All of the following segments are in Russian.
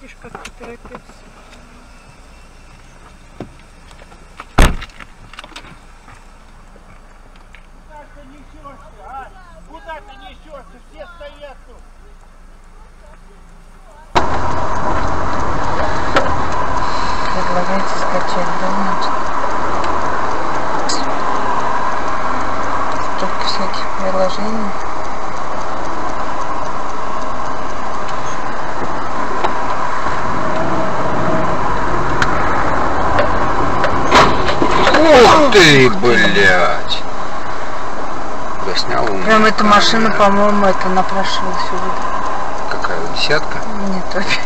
Видишь, как ты торопился. Куда ты несешься, а? Куда ты несешься? Все стоят тут. Предлагаете скачать, да, значит? Столько всяких приложений. Ты, блядь! Я снял умную Прям эта машина, по-моему, это напрашивала сюда. Какая, десятка? Нет, вообще.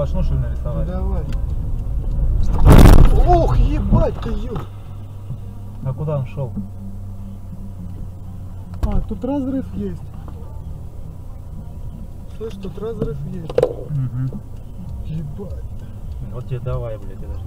Сплошную что ли нарисовали? Давай. Ох, ебать ты, ё. А куда он шел? А, тут разрыв есть. Слышь, тут разрыв есть. Угу. Ебать. Вот тебе давай, блядь, я даже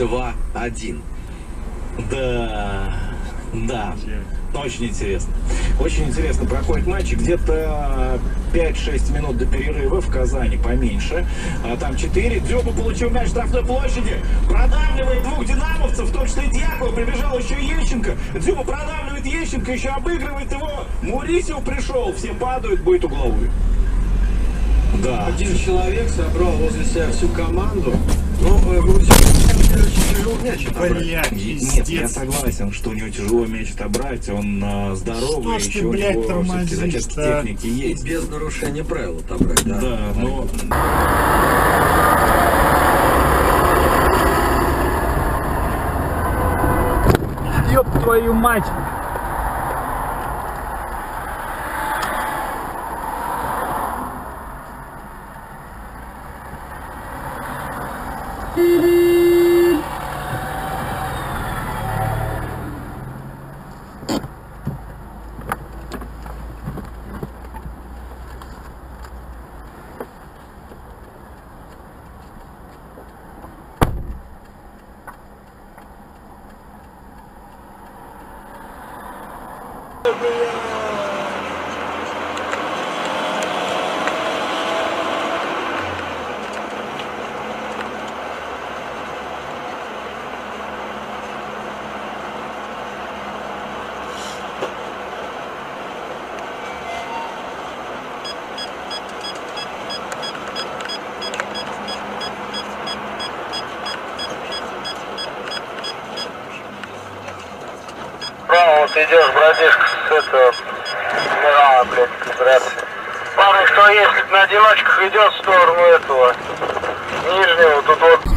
2-1. Да, да, очень интересно. Очень интересно проходит матч. Где-то 5-6 минут до перерыва в Казани поменьше. А там 4. Дзюба получил мяч в штрафной площади. Продавливает двух динамовцев, в том числе Дьякова. Прибежал еще Ещенко. Дзюба продавливает Ещенко, еще обыгрывает его. Мурисев пришел. Все падают, будет угловой. Да. Один человек собрал возле себя всю команду. Ну, э, Блядь, Нет, я согласен, что у него тяжело мяч отобрать, он а, здоровый, Что ж ты, еще у блядь, него зачатки а? техники есть. Без нарушения правил отобрать, да. Да, но Ёб твою мать! Право, вот идешь, братишка, с этого, Мирана, блядь, федерации. Парень, кто если на одиночках идет в сторону этого, нижнего, тут вот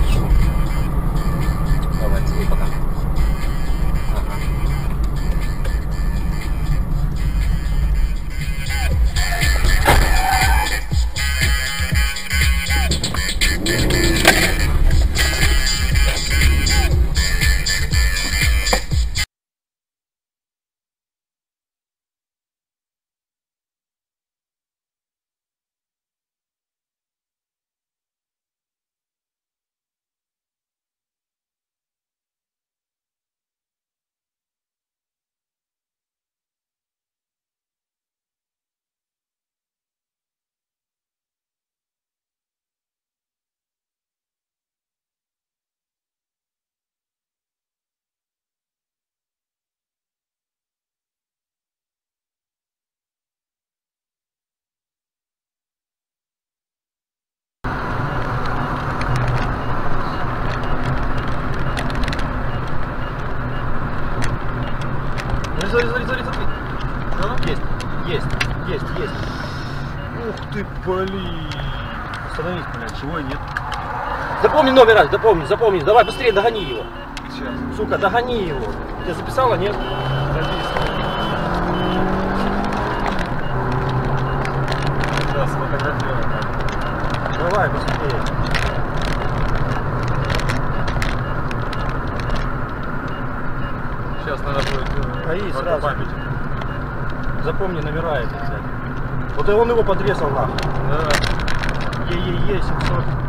Запомни номер раз, запомни, запомни. Давай быстрее догони его. Сейчас. Сука, догони его. Ты записала, нет? Сейчас. Давай, быстрее. Сейчас надо будет э, Гаи по сразу. памяти. Запомни номера эти, кстати. Вот и он его подрезал нахуй. Да. Е-е-е, 700.